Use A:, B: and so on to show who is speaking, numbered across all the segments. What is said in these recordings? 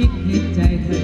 A: คิดเห็ใจเธอ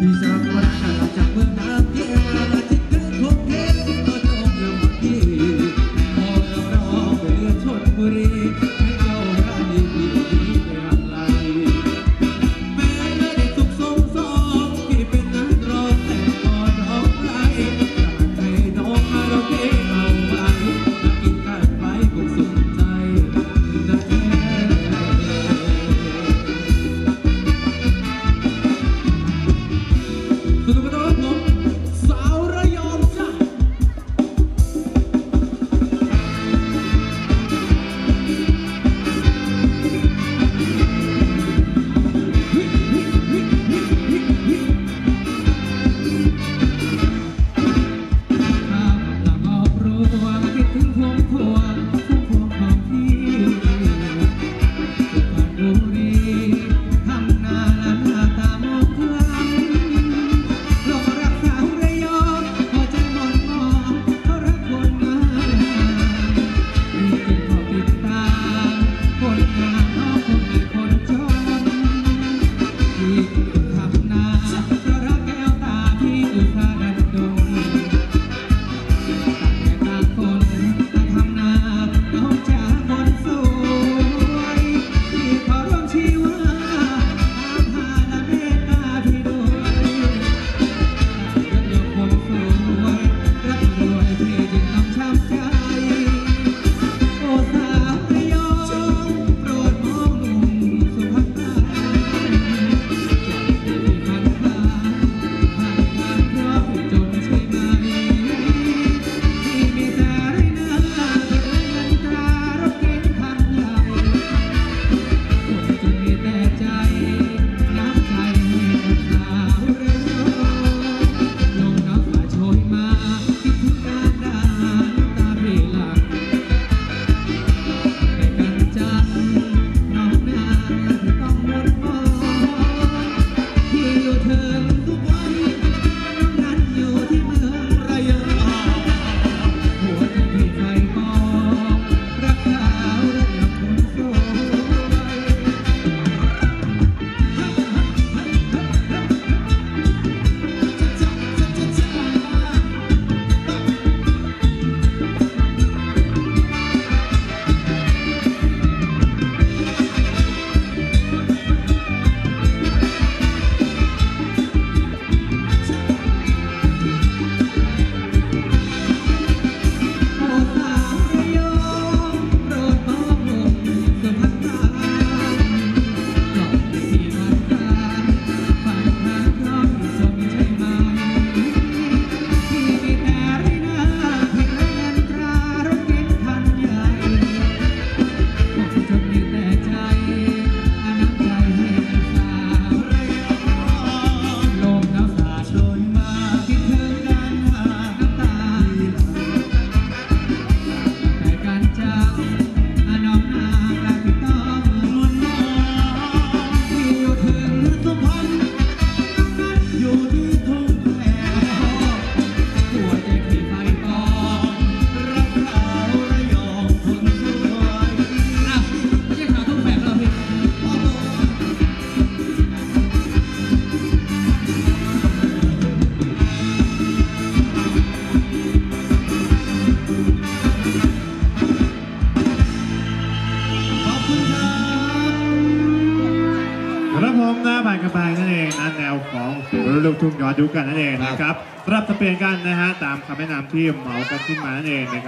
A: these
B: ลูกทุ่งย้อนยุคกันนั่นเองนะครับสลับสเปลี่ยนกันนะฮะตามคำแนะนำที่เหมากันขึ้นมานั่นเองนะครับ